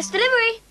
express delivery.